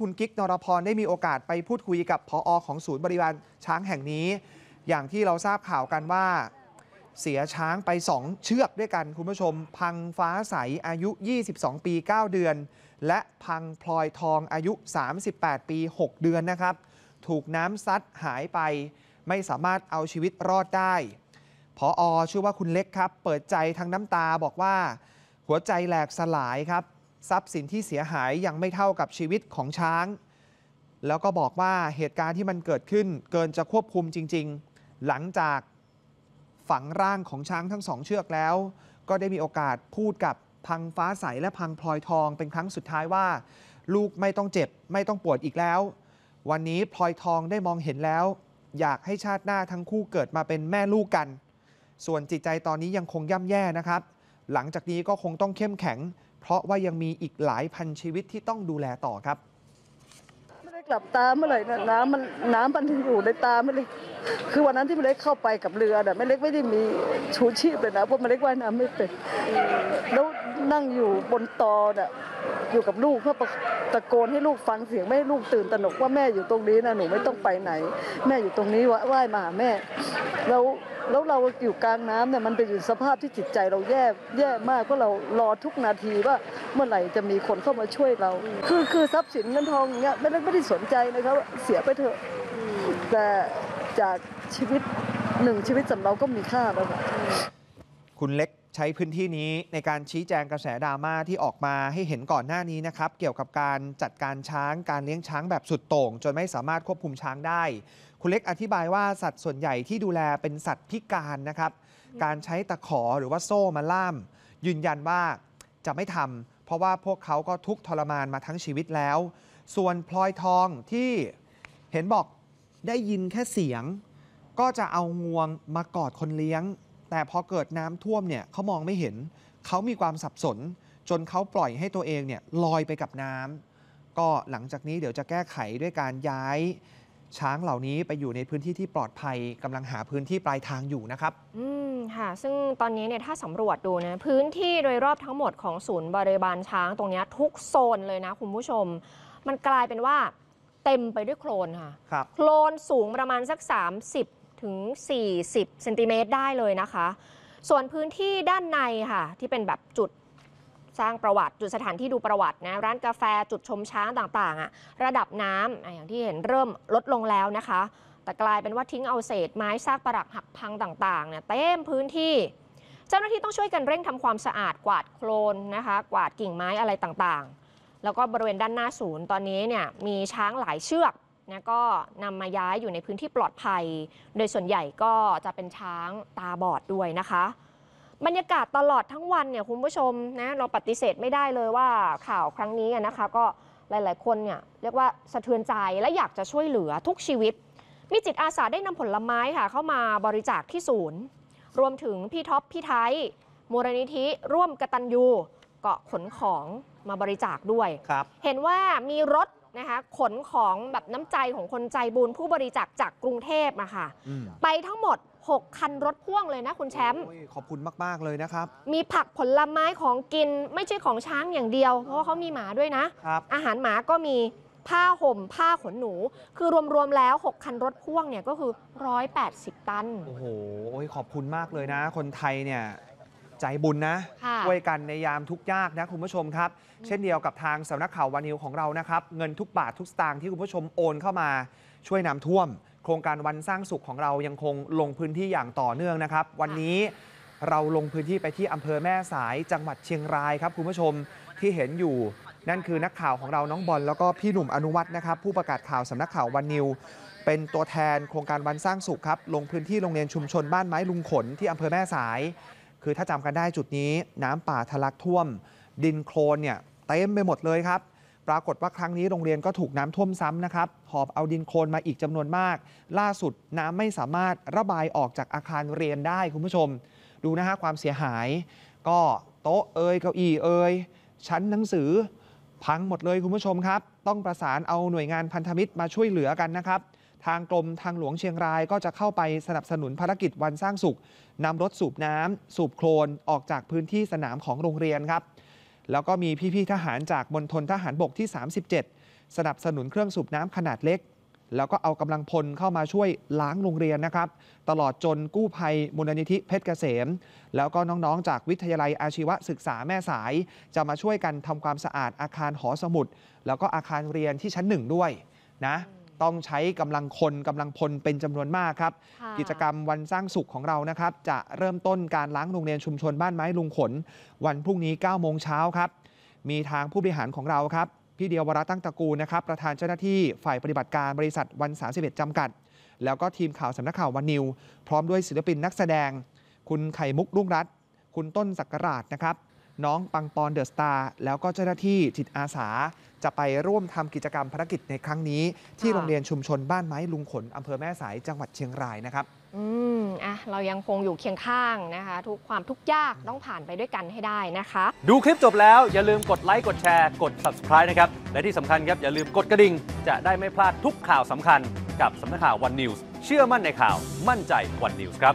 คุณกิ๊กนรพรได้มีโอกาสไปพูดคุยกับพออของศูนย์บริบาลช้างแห่งนี้ อย่างที่เราทราบข่าวกันว่า เสียช้างไป 2 เชือกด้วยกันคุณผู้ชม พังฟ้าใสอายุ 22 ปี 9 เดือน และพังพลอยทองอายุ 38 ปี 6 เดือนนะครับ ถูกน้ำซัดหายไป ไม่สามารถเอาชีวิตรอดได้พออชื่อว่าคุณเล็กครับ เปิดใจทั้งน้ำตาบอกว่า หัวใจแหลกสลายครับ ทรัพย์สินที่เสียหายยังไม่เท่ากับชีวิตของช้าง แล้วก็บอกว่าเหตุการณ์ที่มันเกิดขึ้นเกินจะควบคุมจริง ๆ หลังจากฝังร่างของช้างทั้งสองเชือกแล้ว ก็ได้มีโอกาสพูดกับพังฟ้าใสและพังพลอยทองเป็นครั้งสุดท้ายว่า ลูกไม่ต้องเจ็บไม่ต้องปวดอีกแล้ว วันนี้พลอยทองได้มองเห็นแล้ว อยากให้ชาติหน้าทั้งคู่เกิดมาเป็นแม่ลูกกัน ส่วนจิตใจตอนนี้ยังคงย่ำแย่นะครับ หลังจากนี้ก็คงต้องเข้มแข็ง เพราะว่ายังมีอีกหลายพันชีวิตที่ต้องดูแลต่อครับ ไม่ได้กลับตาเมื่อไหร่นะน้ำมันน้ำมันถึงอยู่ในตาไม่เลยคือวันนั้นที่ไม่เล็กเข้าไปกับเรือน่ะไม่เล็กไม่ได้มีชูชีพเลยนะเพราะไม่เล็กว่ายน้ำไม่เป็นแล้วนั่งอยู่บนตอน่ะอยู่กับลูกเพื่อตะโกนให้ลูกฟังเสียงไม่ให้ลูกตื่นตระหนกว่าแม่อยู่ตรงนี้นะหนูไม่ต้องไปไหน แม่อยู่ตรงนี้วะว่ายมาหาแม่ แล้วแล้วเราอยู่กลางน้ำเนี่ยมันเป็นอยู่สภาพที่จิตใจเราแย่แย่มากเพราะเรารอทุกนาทีว่าเมื่อไหร่จะมีคนเข้ามาช่วยเรา คือคือทรัพย์สินเงินทองอย่างเงี้ยไม่ได้ไม่ได้สนใจนะครับเสียไปเถอะแต่จากชีวิตหนึ่งชีวิตสำเราก็มีค่าแล้วคุณเล็ก ใช้พื้นที่นี้ในการชี้แจงกระแสดราม่าที่ออกมาให้เห็นก่อนหน้านี้นะครับ เกี่ยวกับการจัดการช้างการเลี้ยงช้างแบบสุดโต่ง จนไม่สามารถควบคุมช้างได้ คุณเล็กอธิบายว่าสัตว์ส่วนใหญ่ที่ดูแลเป็นสัตว์พิการนะครับ การใช้ตะขอหรือว่าโซ่มาล่าม ยืนยันว่าจะไม่ทำเพราะว่าพวกเขาก็ทุกทรมานมาทั้งชีวิตแล้ว ส่วนพลอยทองที่เห็นบอกได้ยินแค่เสียง ก็จะเอางวงมากอดคนเลี้ยง แต่พอเกิดน้ำท่วมเนี่ยเขามองไม่เห็น เขามีความสับสน จนเขาปล่อยให้ตัวเองเนี่ยลอยไปกับน้ำก็หลังจากนี้เดี๋ยวจะแก้ไขด้วยการย้าย ช้างเหล่านี้ไปอยู่ในพื้นที่ที่ปลอดภัยกำลังหาพื้นที่ปลายทางอยู่นะครับ อืมค่ะ ซึ่งตอนนี้เนี่ยถ้าสำรวจดูนะพื้นที่โดยรอบทั้งหมดของศูนย์บริบาลช้างตรงเนี้ยทุกโซนเลยนะคุณผู้ชม มันกลายเป็นว่าเต็มไปด้วยโคลนค่ะครับโคลนสูงประมาณสัก 30 ถึง 40เซนติเมตรได้เลยนะคะ ส่วนพื้นที่ด้านในค่ะ ที่เป็นแบบจุดสร้างประวัติจุดสถานที่ดูประวัตินะร้านกาแฟจุดชมช้างต่างๆอะระดับน้ำอย่างที่เห็นเริ่มลดลงแล้วนะคะ แต่กลายเป็นว่าทิ้งเอาเศษไม้ซากปรักหักพังต่างๆเนี่ยเต็มพื้นที่ เจ้าหน้าที่ต้องช่วยกันเร่งทำความสะอาดกวาดโคลนนะคะ กวาดกิ่งไม้อะไรต่างๆ แล้วก็บริเวณด้านหน้าศูนย์ตอนนี้เนี่ยมีช้างหลายเชือก นะก็นำมาย้ายอยู่ในพื้นที่ปลอดภัย โดยส่วนใหญ่ก็จะเป็นช้างตาบอดด้วยนะคะ บรรยากาศตลอดทั้งวันเนี่ยคุณผู้ชมนะเราปฏิเสธไม่ได้เลยว่าข่าวครั้งนี้อะนะคะก็หลาย ๆ คนเนี่ยเรียกว่าสะเทือนใจและอยากจะช่วยเหลือทุกชีวิต มีจิตอาสาได้นำผลไม้ค่ะเข้ามาบริจาคที่ศูนย์ รวมถึงพี่ท็อปพี่ไทยมูลนิธิร่วมกตัญญูก็ขนของมาบริจาคด้วยครับเห็นว่ามีรถ นะคะขนของแบบน้ำใจของคนใจบุญผู้บริจาคจากกรุงเทพอะค่ะ อืมไปทั้งหมด 6 คันรถพ่วงเลยนะคุณแชมป์ โอ้ยขอบคุณมาก ๆ เลยนะครับ มีผักผลไม้ของกินไม่ใช่ของช้างอย่างเดียว เพราะว่าเขามีหมาด้วยนะ ครับ อาหารหมาก็มีผ้าห่ม ผ้าขนหนู คือรวม ๆ แล้ว 6 คันรถพ่วงเนี่ยก็คือ 180 ตัน โอ้โหโอ้ยขอบคุณมากเลยนะ คนไทยเนี่ย ใจบุญนะค่ะช่วยกันในยามทุกข์ยากนะคุณผู้ชมครับ เช่นเดียวกับทางสำนักข่าววานิวของเรานะครับ เงินทุกบาททุกสตางค์ที่คุณผู้ชมโอนเข้ามาช่วยน้ำท่วม โครงการวันสร้างสุขของเรายังคงลงพื้นที่อย่างต่อเนื่องนะครับ วันนี้เราลงพื้นที่ไปที่อำเภอแม่สายจังหวัดเชียงรายครับคุณผู้ชมที่เห็นอยู่นั่นคือนักข่าวของเราน้องบอลแล้วก็พี่หนุ่มอนุวัฒน์นะครับ ผู้ประกาศข่าวสำนักข่าววันนิว เป็นตัวแทนโครงการวันสร้างสุขครับ ลงพื้นที่โรงเรียนชุมชนบ้านไม้ลุงขนที่อำเภอแม่สาย คือถ้าจำกันได้จุดนี้น้ำป่าทะลักท่วม ดินโคลนเนี่ยเต็มไปหมดเลยครับ ปรากฏว่าครั้งนี้โรงเรียนก็ถูกน้ำท่วมซ้ำนะครับ หอบเอาดินโคลนมาอีกจำนวนมาก ล่าสุดน้ำไม่สามารถระบายออกจากอาคารเรียนได้คุณผู้ชม ดูนะฮะความเสียหาย ก็โต๊ะเอ่ยเก้าอี้เอ่ยชั้นหนังสือ พังหมดเลยคุณผู้ชมครับ ต้องประสานเอาหน่วยงานพันธมิตรมาช่วยเหลือกันนะครับ ทางกรมทางหลวงเชียงรายก็จะเข้าไปสนับสนุนภารกิจวันสร้างสุขนำรถสูบน้ำสูบโคลนออกจากพื้นที่สนามของโรงเรียนครับ แล้วก็มีพี่ๆทหารจากมณฑลทหารบกที่ 37 สนับสนุนเครื่องสูบน้ำขนาดเล็ก แล้วก็เอากำลังพลเข้ามาช่วยล้างโรงเรียนนะครับ ตลอดจนกู้ภัยมูลนิธิเพชรเกษม แล้วก็น้องๆ จากวิทยาลัยอาชีวศึกษาแม่สาย จะมาช่วยกันทำความสะอาดอาคารหอสมุด แล้วก็อาคารเรียนที่ชั้นหนึ่งด้วยนะ ต้องใช้กำลังคนกำลังพลเป็นจำนวนมากครับค่ะกิจกรรมวันสร้างสุขของเรานะครับ จะเริ่มต้นการล้างโรงเรียนชุมชนบ้านไม้ลุงขน วันพรุ่งนี้9โมงเช้าครับ มีทางผู้บริหารของเราครับพี่เดียววรตั้งตระกูลนะครับ ประธานเจ้าหน้าที่ฝ่ายปฏิบัติการบริษัทวัน31จำกัด แล้วก็ทีมข่าวสำนักข่าววันนิว พร้อมด้วยศิลปินนักแสดง คุณไข่มุกรุ่งรัตน์คุณต้นสักกราชนะครับ น้องปังปอนเดอะสตาร์แล้วก็เจ้าหน้าที่จิตอาสา จะไปร่วมทำกิจกรรมภารกิจในครั้งนี้ ที่ค่ะโรงเรียนชุมชนบ้านไม้ลุงขนอำเภอแม่สายจังหวัดเชียงรายนะครับ อืมอะเรายังคงอยู่เคียงข้างนะคะ ทุกความทุกข์ยากต้องผ่านไปด้วยกันให้ได้นะคะ ดูคลิปจบแล้วอย่าลืมกดไลค์กดแชร์กด subscribe นะครับและที่สำคัญครับอย่าลืมกดกระดิ่งจะได้ไม่พลาดทุกข่าวสำคัญ กับสำนักข่าววันนิวส์เชื่อมั่นในข่าวมั่นใจวันนิวส์ครับ